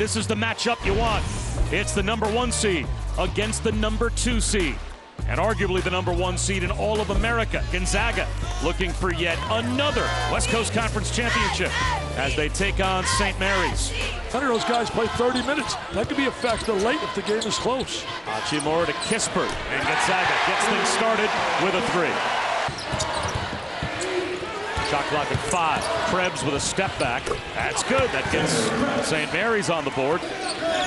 this is the matchup you want. It's the number one seed against the number two seed. And arguably the number one seed in all of America, Gonzaga, looking for yet another West Coast Conference championship as they take on St. Mary's. None of those guys play 30 minutes. That could be a factor late if the game is close. Hachimura to Kispert, and Gonzaga gets things started with a three. Shot clock at five. Krebs with a step back. That's good. That gets St. Mary's on the board.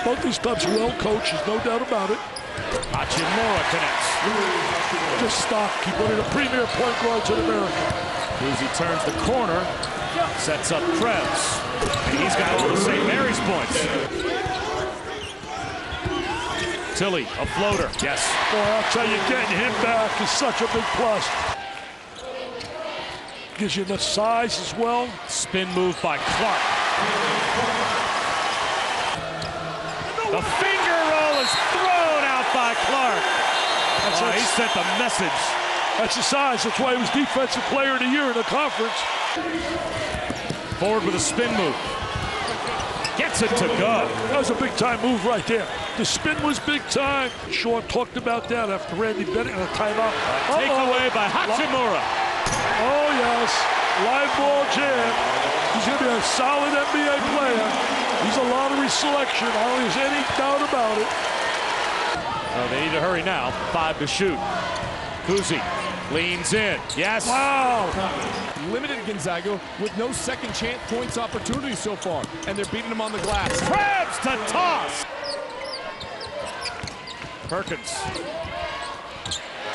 Both these clubs well coached, there's no doubt about it. Hachimura connects. Just stop. Keep one of the premier point guards in America. Kuhse turns the corner, sets up Krebs. And he's got all the St. Mary's points. Tillie, a floater. Yes. Boy, I'll tell you, getting him back is such a big plus. Gives you the size as well. Spin move by Clarke. The finger roll is thrown out by Clarke. That's Oh, he sent the message. That's the size. That's why he was Defensive Player of the Year in the conference. Forward with a spin move. Gets it to go. That was a big time move right there. The spin was big time. Sean talked about that after Randy Bennett in a timeout. Take Uh-oh. away by Hachimura. Oh, yes. Live ball jam. He's going to be a solid NBA player. He's a lottery selection. I don't think there's any doubt about it. Oh, they need to hurry now. Five to shoot. Kuhse leans in. Yes. Wow. limited Gonzaga with no second chance points opportunity so far, and they're beating him on the glass. Krebs to toss. Perkins.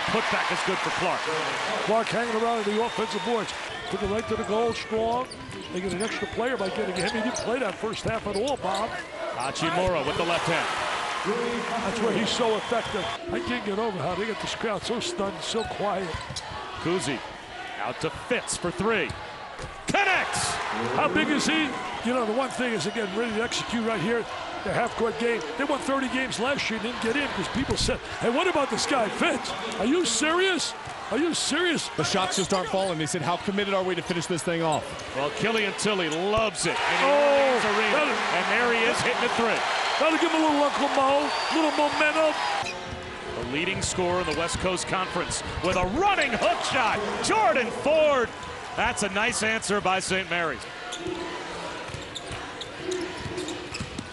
Putback is good for Clarke. Clarke hanging around in the offensive boards. Took it right to the goal, strong. They get an extra player by getting him. He didn't play that first half at all, Bob. Hachimura with the left hand. That's where he's so effective. I can't get over how they get this crowd so stunned, so quiet. Kuhse out to Fitts for three. Connects. How big is he? You know, the one thing is, again, ready to execute right here. The half-court game. They won 30 games last year and didn't get in because people said, hey, what about this guy, Fitts? Are you serious? Are you serious? The shots just aren't falling. They said, how committed are we to finish this thing off? Well, Killian Tillie loves it. And he Oh, arena. And there he is hitting a three. That'll give him a little Uncle Mo, little momentum. The leading scorer in the West Coast Conference with a running hook shot. Jordan Ford. That's a nice answer by St. Mary's.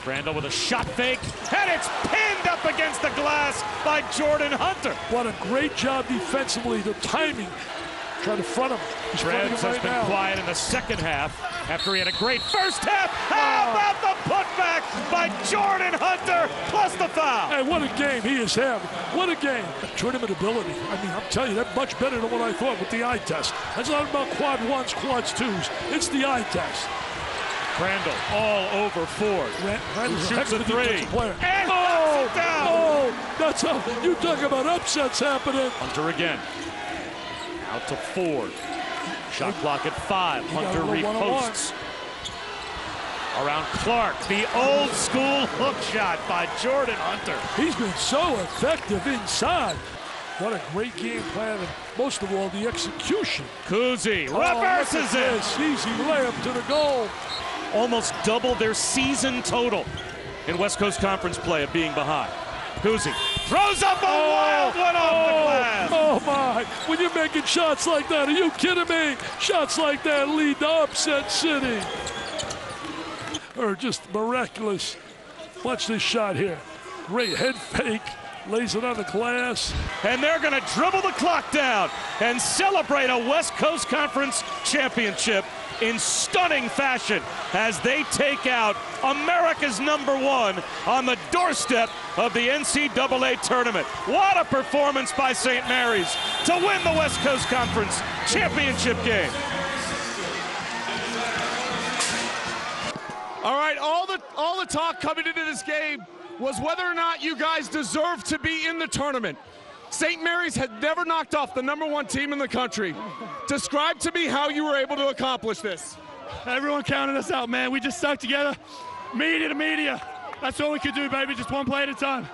Crandall with a shot fake, and it's pinned up against the glass by Jordan Hunter. What a great job defensively. The timing. Trying to front him. He's Krebs has right been now. quiet in the second half after he had a great first half. How oh. about the putback by Jordan Hunter plus the foul? Hey, what a game he is having. What a game. Tournament ability. I mean, I'm telling you, that's much better than what I thought with the eye test. That's not about quad ones, quads twos. It's the eye test. Crandall all over Ford. Shoots a three. And oh, down. oh, that's a, you talk about upsets happening. Hunter again. Out to Ford. Shot clock at five. Hunter reposts. Around Clarke. The old school hook shot by Jordan Hunter. He's been so effective inside. What a great game plan, and most of all, the execution. Kuhse Oh, reverses it. Easy layup to the goal. Almost double their season total in West Coast Conference play of being behind. Kuhse throws up a oh, wild one off the oh, glass. Oh my! When you're making shots like that, are you kidding me? Shots like that lead to upset city. Or just miraculous. Watch this shot here. Great head fake. Lays it on the glass. And they're going to dribble the clock down and celebrate a West Coast Conference championship in stunning fashion as they take out America's number one on the doorstep of the NCAA tournament. What a performance by St. Mary's to win the West Coast Conference championship game. All right, all the all the talk coming into this game was whether or not you guys deserve to be in the tournament. St. Mary's had never knocked off the number one team in the country. Describe to me how you were able to accomplish this. Everyone counted us out, man. We just stuck together, media to media. That's all we could do, baby. Just one play at a time.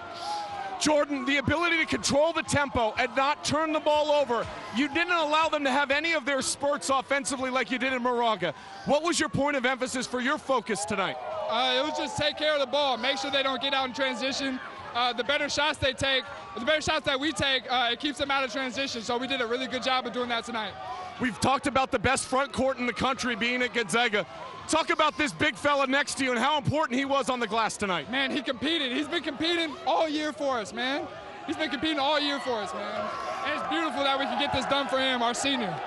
Jordan, the ability to control the tempo and not turn the ball over. You didn't allow them to have any of their spurts offensively like you did in Moraga. What was your point of emphasis for your focus tonight? Uh, it was just take care of the ball, make sure they don't get out in transition. Uh, the better shots they take, the better shots that we take, uh, it keeps them out of transition. So we did a really good job of doing that tonight. We've talked about the best front court in the country being at Gonzaga. Talk about this big fella next to you and how important he was on the glass tonight. Man, he competed. He's been competing all year for us, man. He's been competing all year for us, man. And it's beautiful that we can get this done for him, our senior.